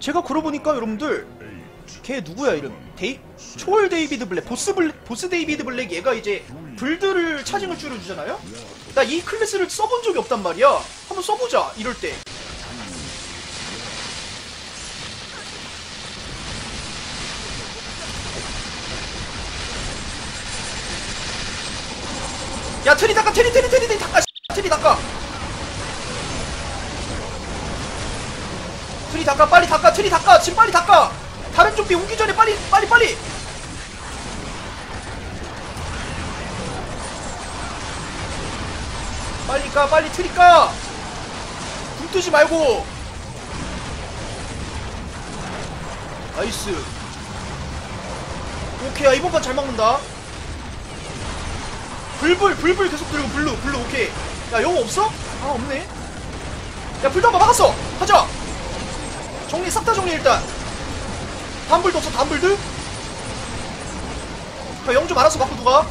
제가 걸어보니까 여러분들 걔 누구야 이름? 데이 초월 데이비드 블랙 보스 블 보스 데이비드 블랙 얘가 이제 불들을 차징을 줄여주잖아요? 나 이 클래스를 써본 적이 없단 말이야. 한번 써보자 이럴 때. 야 트리 닦아 트리 트리 트리 트리 닦아 씨, 트리 닦아 닦아 빨리 닦아 트리 닦아 지금 빨리 닦아. 다른 좀비 오기 전에 빨리 빨리 빨리. 빨리 까 빨리 트리 까불 뜨지 말고. Nice. 오케이 야 이번 판 잘 막는다. 불불 불불 계속 들고 블루 블루 오케이. 야 영어 없어? 아 없네. 야 불담바 막았어. 가자 정리 싹 다 정리 일단. 단불도 없어 단불들? 야 영좀 알아서 갖고 누가?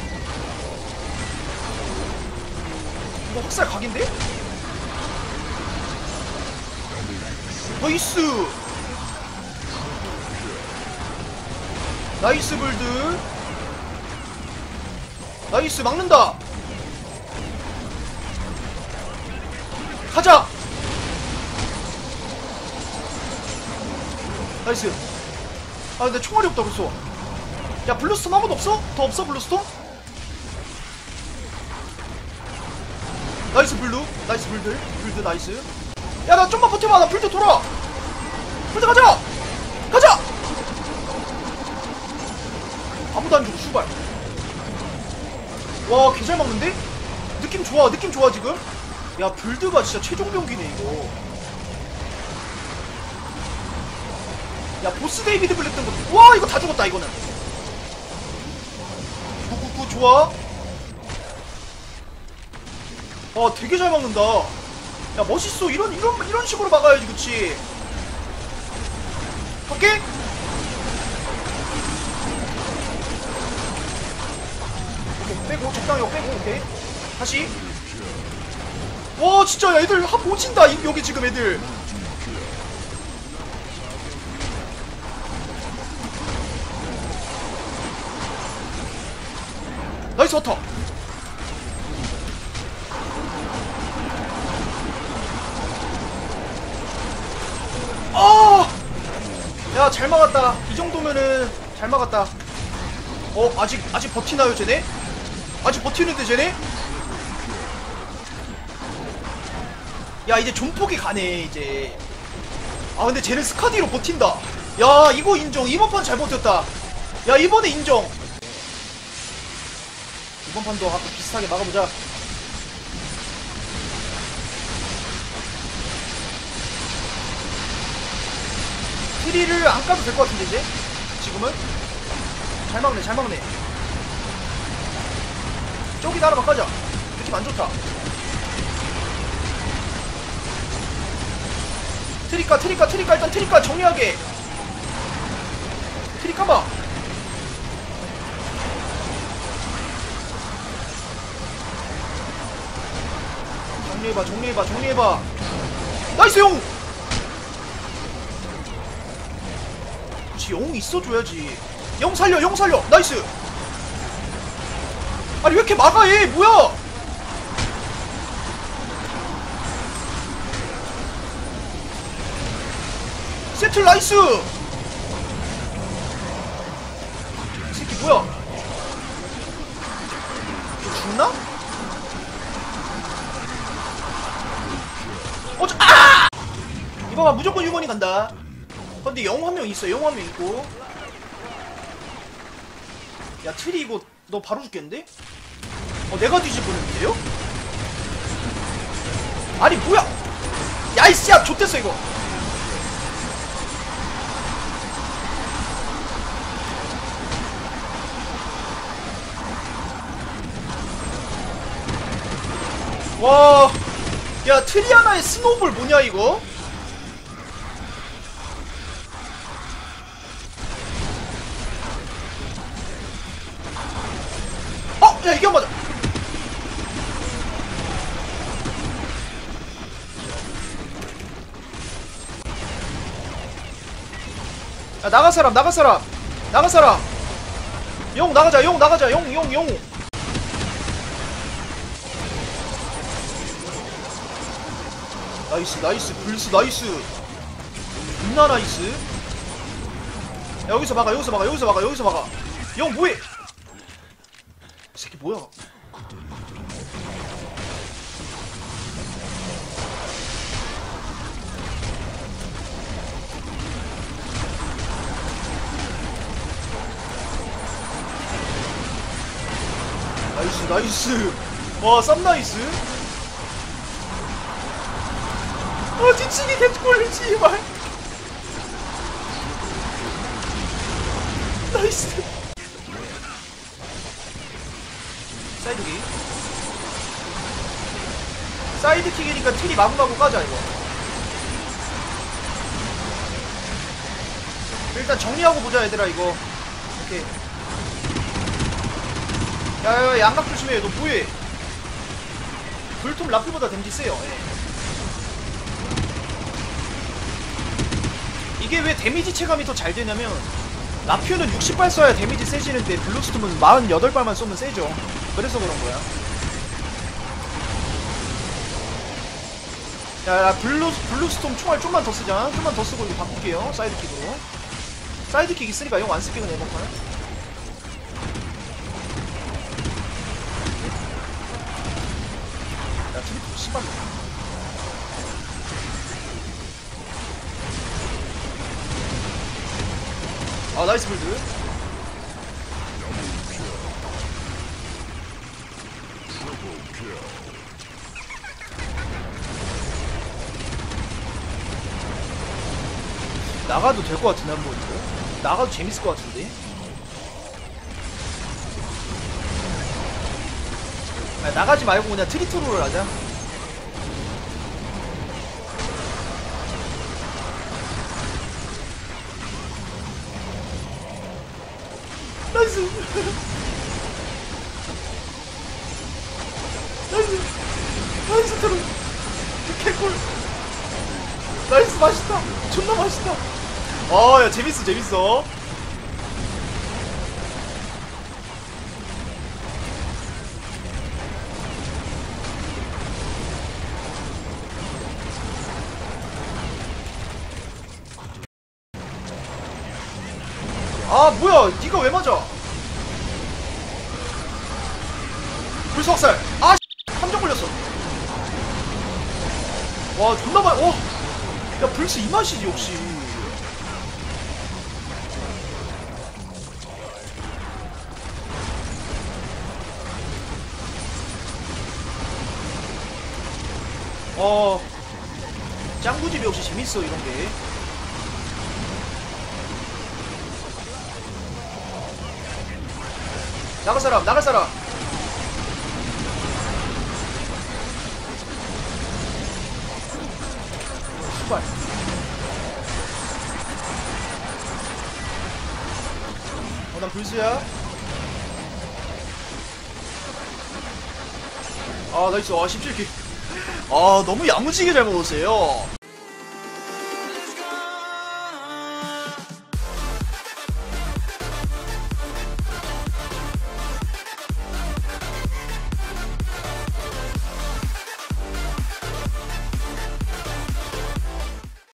이거 확살 각인데? 나이스! 나이스 불들. 나이스 막는다. 가자 나이스 아 근데 총알이 없다 벌써 야 블루스톤 아무도 없어? 더 없어 블루스톤? 나이스 블루 나이스 불들 불들 나이스 야 나 좀만 버텨봐 나 불들 돌아 불들 가자 가자 아무도 안 주고 슈발 와, 개 잘 먹는데? 느낌 좋아, 느낌 좋아, 지금? 야, 블드가 진짜 최종 병기네, 이거. 야, 보스 데이비드 블랙 뜬 거. 와, 이거 다 죽었다, 이거는. 구구구, 좋아. 아, 되게 잘 막는다. 야, 멋있어. 이런, 이런, 이런 식으로 막아야지, 그치? 갈게! 오케이, 빼고 적당히 빼고 오케이 다시 와 진짜 야, 애들 합 오진다 이- 여기 지금 애들 나이스 워터 아! 야, 잘 막았다. 이 정도면은 잘 막았다. 어, 아직, 아직 버티나요, 쟤네? 아직 버티는데, 쟤네? 야, 이제 존폭이 가네, 이제. 아, 근데 쟤는 스카디로 버틴다. 야, 이거 인정. 이번 판 잘 버텼다. 야, 이번에 인정. 이번 판도 아까 비슷하게 막아보자. 트리를 안 까도 될 것 같은데, 이제? 지금은? 잘 막네, 잘 막네. 저기 나라 바꿔자. 느낌 안 좋다. 트리까, 트리까, 트리까, 일단 트리까 정리하게. 트리까 봐. 정리해봐, 정리해봐, 정리해봐. 나이스 용! 그치, 용 있어줘야지. 용 살려, 용 살려. 나이스. 아니 왜 이렇게 막아 얘 뭐야 세틀 나이스 이거 봐 무조건 6번이 간다 근데 영웅 한 명 있어 영웅 한 명 있고 야 트리 이거 너 바로 죽겠는데? 어 내가 뒤집어냈는데요? 아니 뭐야 야이 씨야 좋댔어 이거 와, 야 트리아나의 스노볼 뭐냐 이거? 야안 맞아. 야 나갈 사람 나갈 사람. 나갈 사람. 용 나가자 용 나가자. 용 용 용. 나이스 나이스. 블드 나이스. 존나 나이스? 야, 여기서 막아 여기서 막아 여기서 막아 여기서 막아. 용 뭐해? 이 새끼 뭐야? 나이스 나이스. 와 쌈 나이스. 아 뒤치기 개꿀 씨발. 나이스 사이드킥이니까 틸이 마구마구 까자 이거. 일단 정리하고 보자 얘들아 이거. 오케이. 야야야 양각 조심해. 너 뭐해? 불통 라퓨보다 데미지 세요. 예. 이게 왜 데미지 체감이 더 잘 되냐면 라퓨는 60발 쏴야 데미지 세지는데 블루스톰은 48발만 쏘면 세죠. 그래서 그런 거야 야, 야 블루, 블루스톰 총알 좀만 더 쓰자. 좀만 더 쓰고 이거 바꿀게요. 사이드킥으로. 사이드킥 있으니까 그냥 이번 판은 야 트리플 씨발. 아 나이스 빌드 나가도 될 것 같은데 한번 이거? 나가도 재밌을 것 같은데? 아, 나가지 말고 그냥 트리트로를 하자. 나이스! 나이스! 나이스 트로 개꿀! 나이스 맛있다! 존나 맛있다 아야 재밌어 재밌어. 아 뭐야 니가 왜 맞아? 불사 확살. 아 씨, 함정 걸렸어. 와 존나 많이 와. 야 불스 이 맛이지 역시 어. 짱구집 역시 재밌어 이런게? 나갈 사람 나갈 사람. 씨발. 어난 불스야. 아 나이스. 아 17킬 아 너무 야무지게 잘 먹었어요